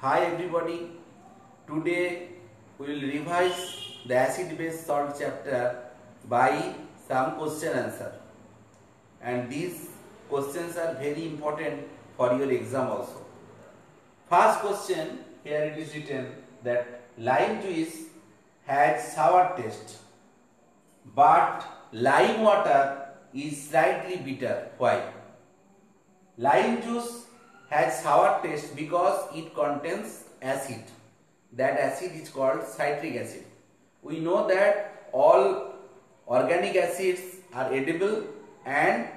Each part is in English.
Hi everybody. Today we will revise the acid base salt chapter by some question answer. And these questions are very important for your exam also. First question here it is written that lime juice has sour taste but lime water is slightly bitter. Why? Lime juice has sour taste because it contains acid. That acid is called citric acid. We know that all organic acids are edible and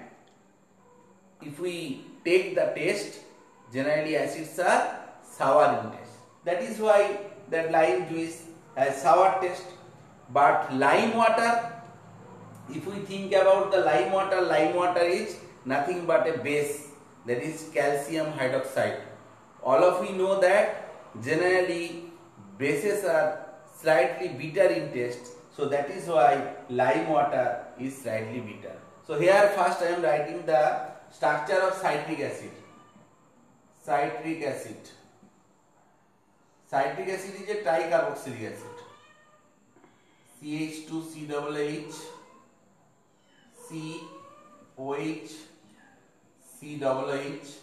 if we take the taste, generally acids are sour in taste. That is why that lime juice has sour taste. But lime water, if we think about the lime water, lime water is nothing but a base that is calcium hydroxide. All of we know that generally bases are slightly bitter in taste. So that is why lime water is slightly bitter. So here first I am writing the structure of citric acid. Citric acid. Citric acid is a tricarboxylic acid. CH2CHH COH CHH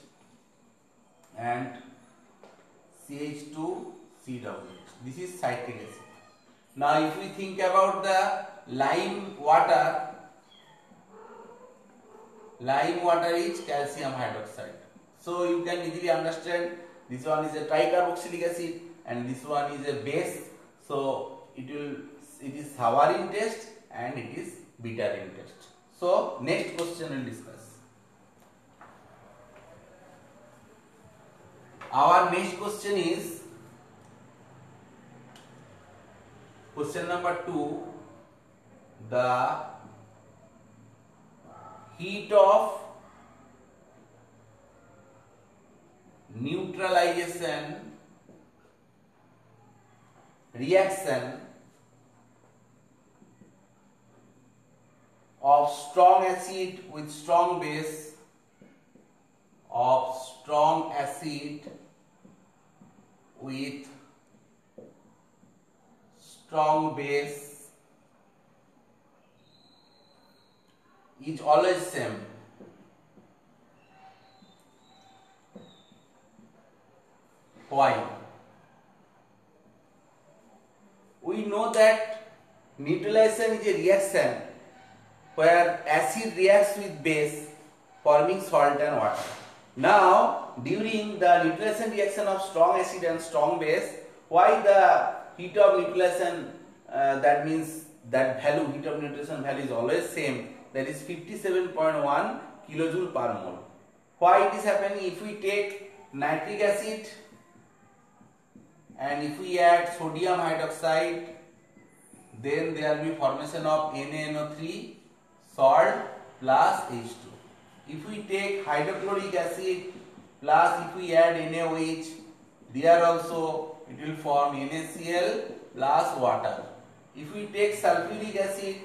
and CH2COH. This is citric acid. Now if we think about the lime water, lime water is calcium hydroxide. So you can easily understand this one is a tricarboxylic acid and this one is a base. So it will it is sour in taste and it is bitter in taste. So next question will discuss. Our next question is question number 2 the heat of neutralization reaction of strong acid with strong base of strong acid with strong base is always same why we know that neutralization is a reaction where acid reacts with base forming salt and water now, during the neutralization reaction of strong acid and strong base, why the heat of neutralization, uh, that means that value, heat of neutralization value is always same, that is 57.1 kilojoule per mole. Why it is happening? If we take nitric acid and if we add sodium hydroxide, then there will be formation of NaNO3 salt plus H2 if we take hydrochloric acid plus if we add NaOH, there also it will form NaCl plus water. If we take sulfuric acid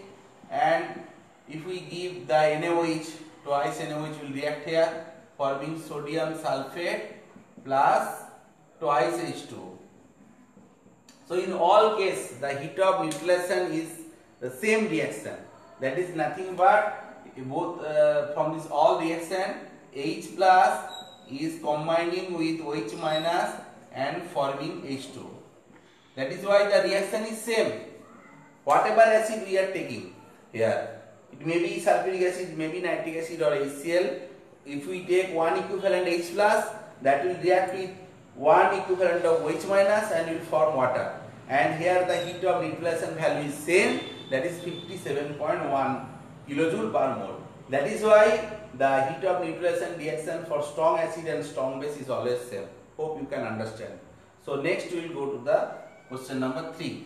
and if we give the NaOH, twice NaOH will react here forming sodium sulfate plus twice H2. So in all case the heat of neutralization is the same reaction that is nothing but both uh, from this all reaction H plus is combining with OH minus and forming H2. That is why the reaction is same. Whatever acid we are taking here, it may be sulfuric acid, may be nitric acid or HCl. If we take one equivalent H plus, that will react with one equivalent of OH minus and will form water. And here the heat of neutralization value is same, that is 57.1 kilojoule per mole. That is why the heat of neutralization reaction for strong acid and strong base is always same. Hope you can understand. So next we will go to the question number 3.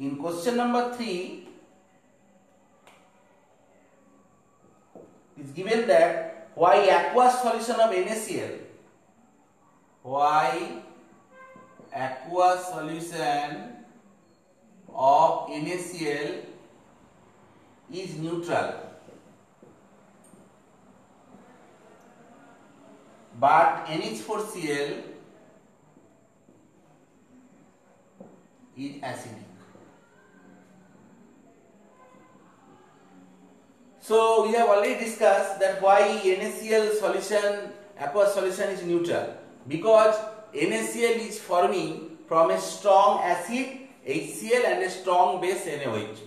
In question number 3, it is given that why aqueous solution of NaCl? Why aqueous solution of NaCl is neutral but NH4Cl is acidic. So we have already discussed that why NaCl solution, aqueous solution is neutral. Because NaCl is forming from a strong acid HCl and a strong base NaOH.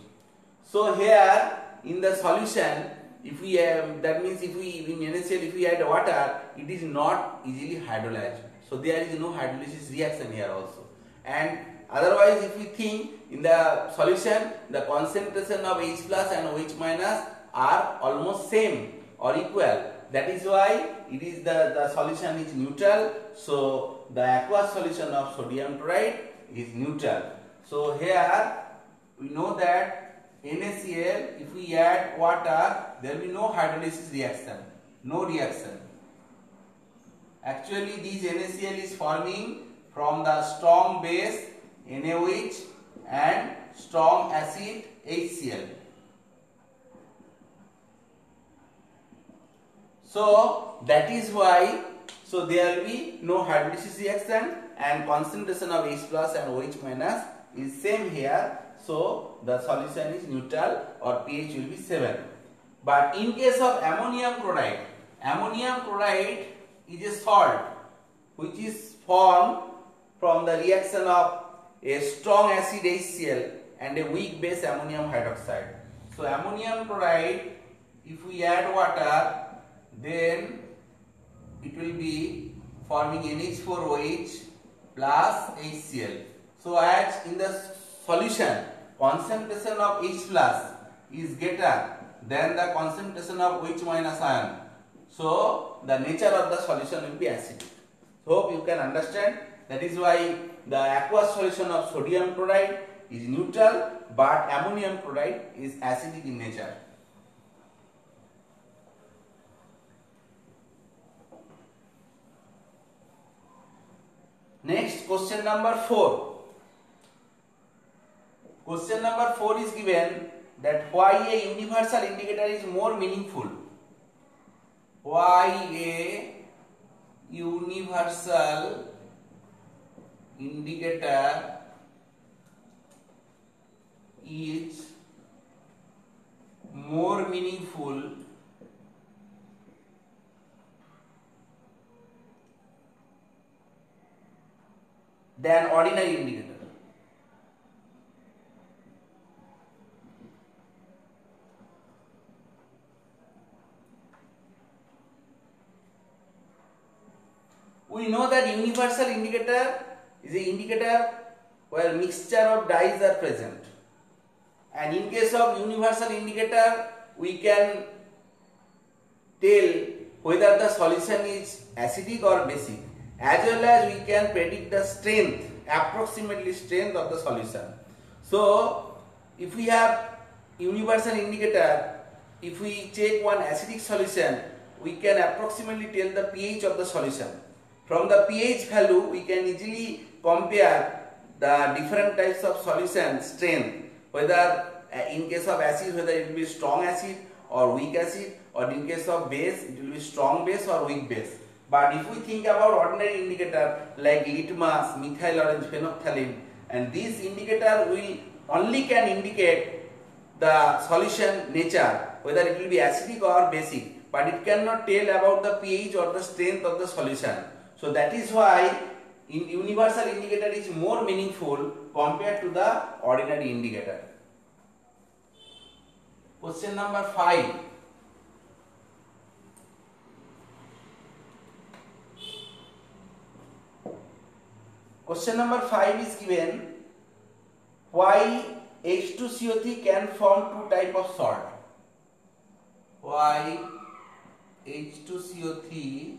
So here in the solution if we have that means if we in NaCl if we add water it is not easily hydrolyzed. So there is no hydrolysis reaction here also. And otherwise if we think in the solution the concentration of H plus and OH minus are almost same or equal that is why it is the the solution is neutral so the aqueous solution of sodium chloride is neutral so here we know that NaCl, if we add water, there will be no hydrolysis reaction, no reaction. Actually, this NaCl is forming from the strong base NaOH and strong acid HCl. So, that is why, so there will be no hydrolysis reaction and concentration of H plus and OH minus is same here so the solution is neutral or pH will be 7. But in case of ammonium chloride, ammonium chloride is a salt which is formed from the reaction of a strong acid HCl and a weak base ammonium hydroxide. So ammonium chloride if we add water then it will be forming NH4OH plus HCl. So as in the solution concentration of H plus is greater than the concentration of H minus ion. So the nature of the solution will be acidic. Hope you can understand. That is why the aqueous solution of sodium chloride is neutral but ammonium chloride is acidic in nature. Next question number 4. Question number 4 is given that why a universal indicator is more meaningful. Why a universal indicator is more meaningful than ordinary indicator. we know that universal indicator is an indicator where mixture of dyes are present and in case of universal indicator we can tell whether the solution is acidic or basic as well as we can predict the strength approximately strength of the solution so if we have universal indicator if we check one acidic solution we can approximately tell the pH of the solution from the pH value, we can easily compare the different types of solution strength, whether uh, in case of acid, whether it will be strong acid or weak acid, or in case of base, it will be strong base or weak base. But if we think about ordinary indicator like litmus, methyl orange phenolphthalein, and this indicator will only can indicate the solution nature, whether it will be acidic or basic, but it cannot tell about the pH or the strength of the solution. So that is why in universal indicator is more meaningful compared to the ordinary indicator. Question number 5. Question number 5 is given why H2CO3 can form two type of salt. Why H2CO3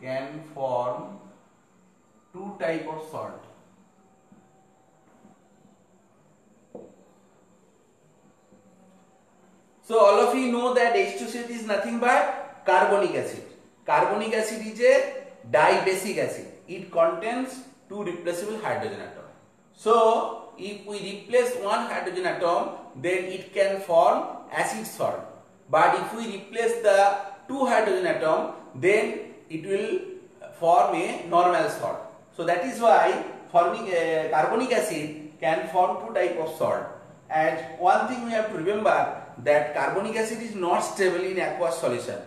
can form two type of salt. So all of you know that H2SO is nothing but carbonic acid. Carbonic acid is a dibasic acid. It contains two replaceable hydrogen atom. So if we replace one hydrogen atom, then it can form acid salt. But if we replace the two hydrogen atom, then it will form a normal salt. So that is why forming uh, carbonic acid can form two type of salt. And one thing we have to remember that carbonic acid is not stable in aqueous solution.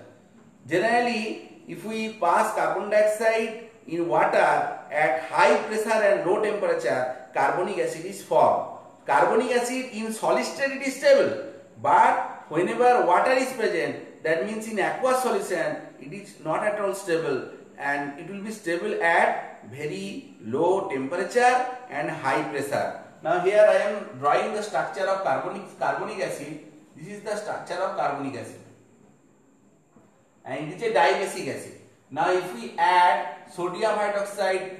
Generally, if we pass carbon dioxide in water at high pressure and low temperature, carbonic acid is formed. Carbonic acid in solid state it is stable, but whenever water is present, that means in aqueous solution it is not at all stable and it will be stable at very low temperature and high pressure. Now here I am drawing the structure of carbonic carbonic acid. This is the structure of carbonic acid and it is a dibasic acid. Now if we add sodium hydroxide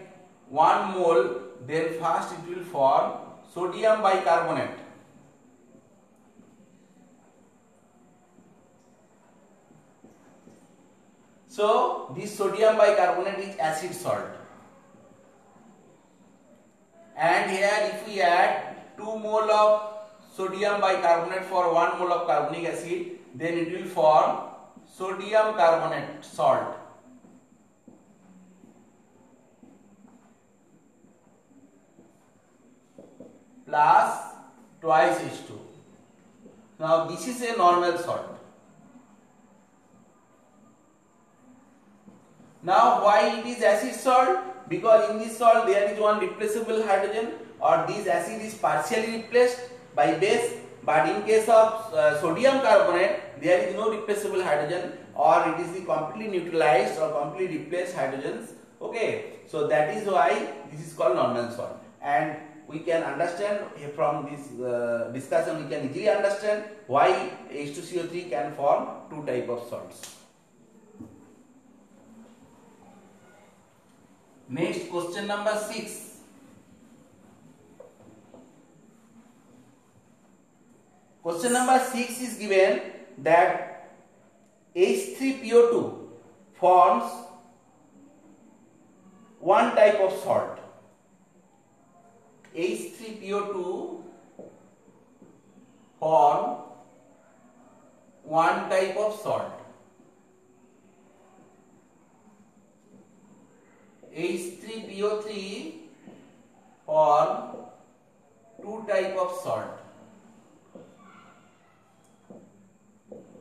1 mole then first it will form sodium bicarbonate. So this sodium bicarbonate is acid salt. And here if we add 2 mole of sodium bicarbonate for 1 mole of carbonic acid then it will form sodium carbonate salt. Plus twice H2. Now this is a normal salt. Now why it is acid salt? Because in this salt there is one replaceable hydrogen or this acid is partially replaced by base but in case of uh, sodium carbonate there is no replaceable hydrogen or it is the completely neutralized or completely replaced hydrogens okay so that is why this is called normal salt and we can understand from this uh, discussion we can easily understand why H2CO3 can form two type of salts. Next question number 6. Question number 6 is given that H3PO2 forms one type of salt H3PO2 form one type of salt. H3PO3 form two type of salt.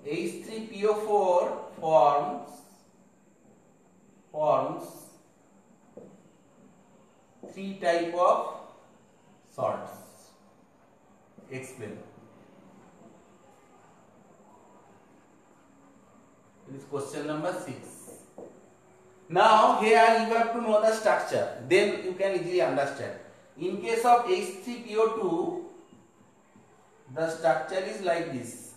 H3PO4 forms forms three type of salts. Explain. It is question number 6. Now here you have to know the structure. Then you can easily understand. In case of H3PO2, the structure is like this.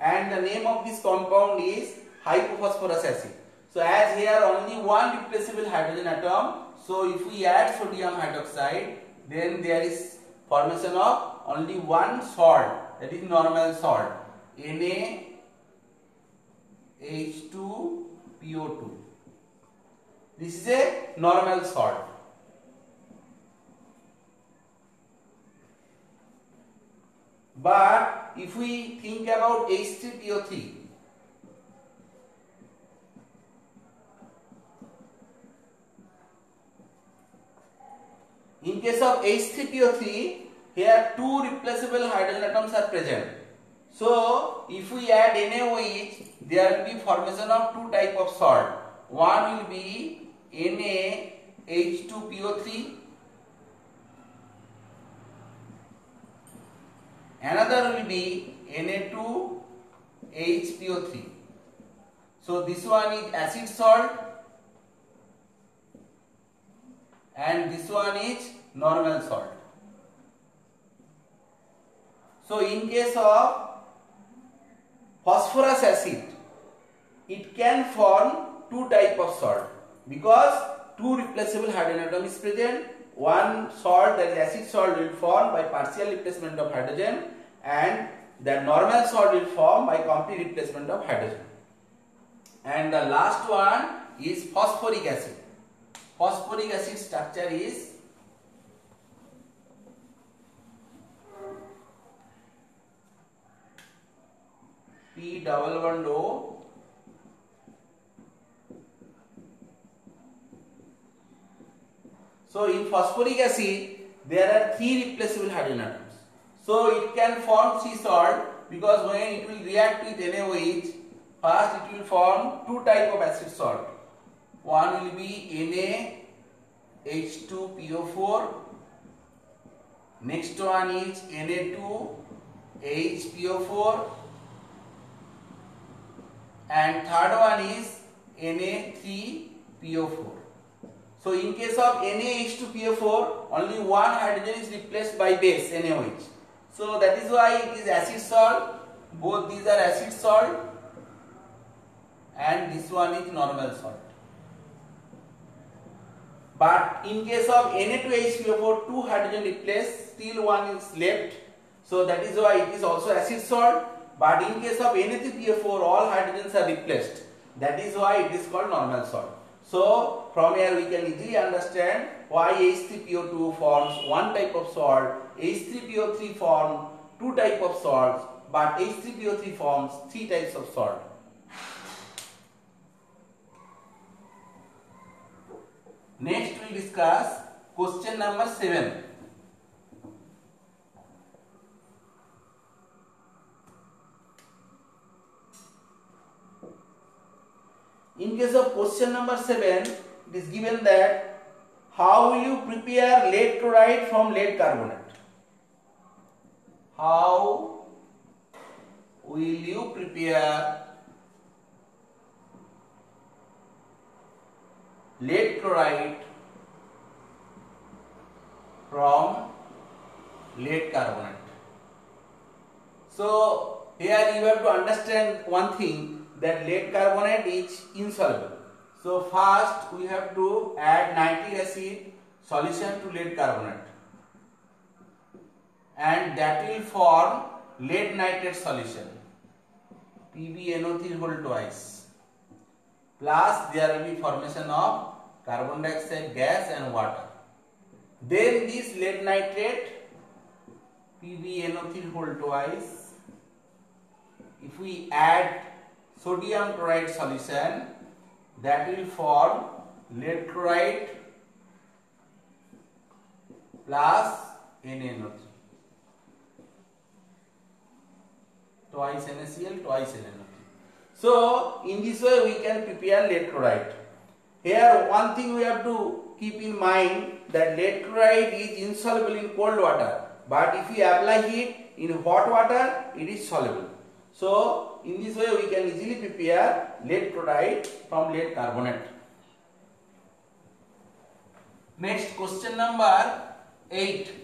And the name of this compound is hypophosphorous acid. So as here only one replaceable hydrogen atom, so if we add sodium hydroxide, then there is formation of only one salt, that is normal salt, NaH2PO2. This is a normal salt. But if we think about H3PO3, In case of H3PO3, here two replaceable hydrogen atoms are present. So, if we add NaOH, there will be formation of two type of salt. One will be NaH2PO3. Another will be Na2HPO3. So, this one is acid salt and this one is normal salt. So in case of phosphorous acid, it can form two type of salt because two replaceable hydrogen atom is present. One salt that is acid salt will form by partial replacement of hydrogen and the normal salt will form by complete replacement of hydrogen. And the last one is phosphoric acid. Phosphoric acid structure is P double one O So in phosphoric acid there are three replaceable hydrogen atoms. So it can form sea salt because when it will react with NaOH first it will form two type of acid salt. One will be NaH2PO4 next one is Na2HPO4 and third one is Na3PO4. So in case of NaH2PO4 only one hydrogen is replaced by base NaOH. So that is why it is acid salt. Both these are acid salt and this one is normal salt. But in case of Na2HPO4 two hydrogen replaced still one is left. So that is why it is also acid salt. But in case of Na3PO4 all hydrogens are replaced. That is why it is called normal salt. So from here we can easily understand why H3PO2 forms one type of salt, H3PO3 forms two type of salts, but H3PO3 forms three types of salt. Discuss question number 7. In case of question number 7, it is given that how will you prepare lead chloride from lead carbonate? How will you prepare lead chloride from lead carbonate? So here you have to understand one thing that lead carbonate is insoluble. So first we have to add nitric acid solution to lead carbonate and that will form lead nitrate solution PbNO3 whole twice plus there will be formation of carbon dioxide gas and water. Then this lead nitrate PbNO3 whole twice. If we add sodium chloride solution that will form lead chloride plus NaNO3 twice NaCl twice NaNO3 so in this way we can prepare lead chloride. Here one thing we have to keep in mind that lead chloride is insoluble in cold water but if we apply heat in hot water it is soluble so in this way we can easily prepare lead chloride from lead carbonate. Next question number 8.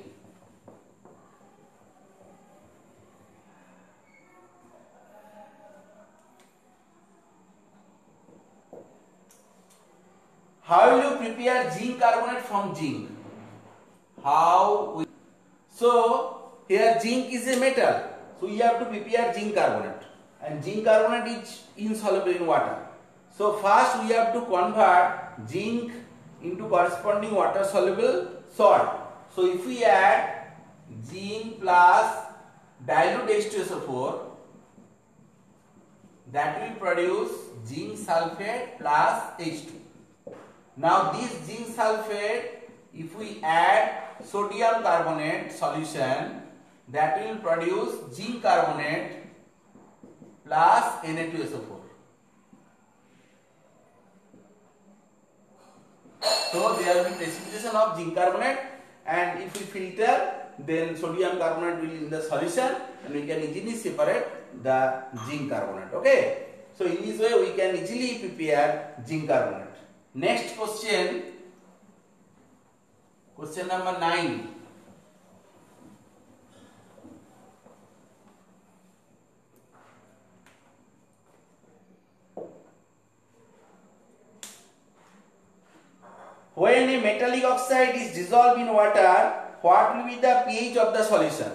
How will you prepare zinc carbonate from zinc? How? So here zinc is a metal. So you have to prepare zinc carbonate and zinc carbonate is insoluble in water. So first we have to convert zinc into corresponding water soluble salt. So if we add zinc plus dilute H2SO4 that will produce zinc sulfate plus H2. Now this zinc sulfate if we add sodium carbonate solution that will produce zinc carbonate plus Na2SO4. So there will be precipitation of zinc carbonate and if we filter then sodium carbonate will be in the solution and we can easily separate the zinc carbonate. Okay. So in this way we can easily prepare zinc carbonate. Next question, question number 9. When a metallic oxide is dissolved in water, what will be the pH of the solution?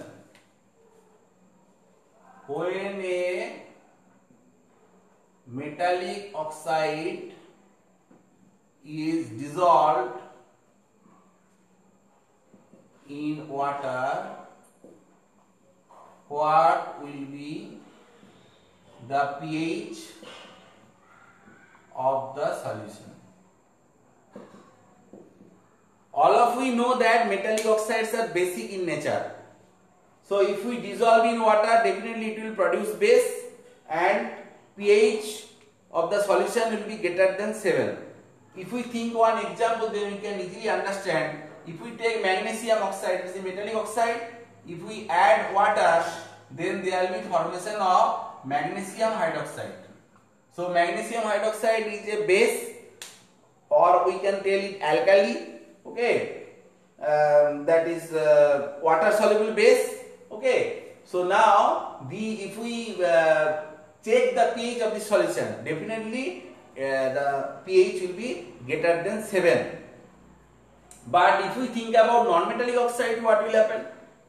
When a metallic oxide is dissolved in water, what will be the pH of the solution? All of we know that metallic oxides are basic in nature. So if we dissolve in water, definitely it will produce base and pH of the solution will be greater than 7. If we think one example, then we can easily understand. If we take magnesium oxide, it is a metallic oxide. If we add water, then there will be formation of magnesium hydroxide. So magnesium hydroxide is a base or we can tell it alkali. Okay, um, that is uh, water soluble base. Okay, so now the if we uh, check the pH of the solution, definitely the pH will be greater than 7. But if we think about non-metallic oxide, what will happen?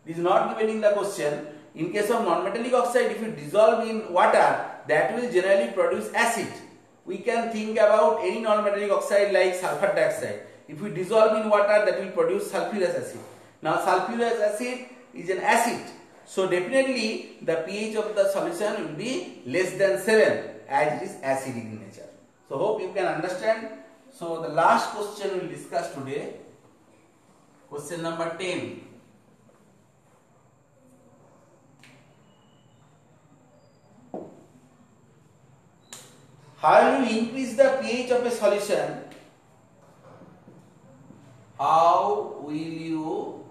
This is not given in the question. In case of non-metallic oxide, if you dissolve in water, that will generally produce acid. We can think about any non-metallic oxide like sulfur dioxide. If we dissolve in water, that will produce sulfurous acid. Now, sulfurous acid is an acid. So, definitely the pH of the solution will be less than 7 as it is acidic in nature. So, hope you can understand. So, the last question we will discuss today. Question number 10. How will you increase the pH of a solution? How will you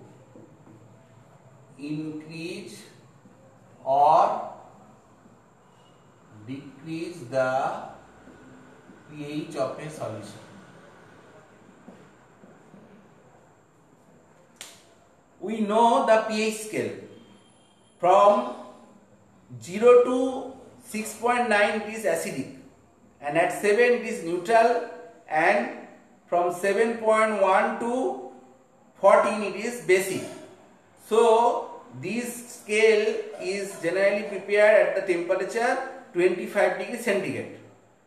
increase or decrease the pH of a solution? We know the pH scale from 0 to 6.9 it is acidic and at 7 it is neutral and from 7.1 to 14 it is basic. So this scale is generally prepared at the temperature 25 degree centigrade.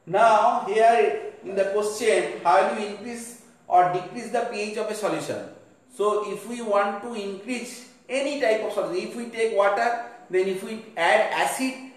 Now here in the question how do you increase or decrease the pH of a solution? So if we want to increase any type of solution, if we take water then if we add acid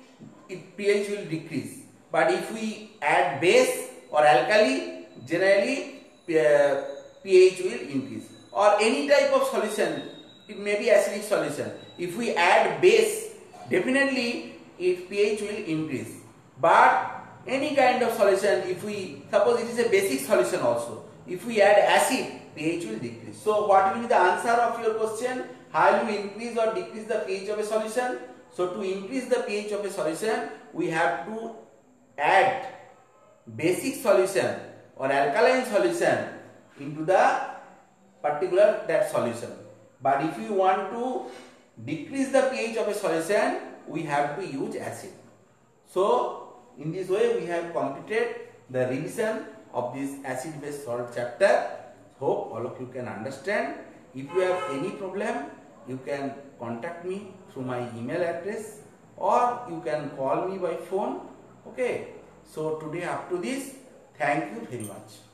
it pH will decrease but if we add base or alkali, generally uh, pH will increase. Or any type of solution, it may be acidic solution. If we add base, definitely its pH will increase. But any kind of solution, if we suppose it is a basic solution also, if we add acid, pH will decrease. So what will be the answer of your question? How you increase or decrease the pH of a solution? So to increase the pH of a solution, we have to add basic solution or alkaline solution into the particular that solution. But if you want to decrease the pH of a solution, we have to use acid. So, in this way we have completed the revision of this acid base salt chapter. Hope all of you can understand. If you have any problem, you can contact me through my email address or you can call me by phone Okay. So today up to this, thank you very much.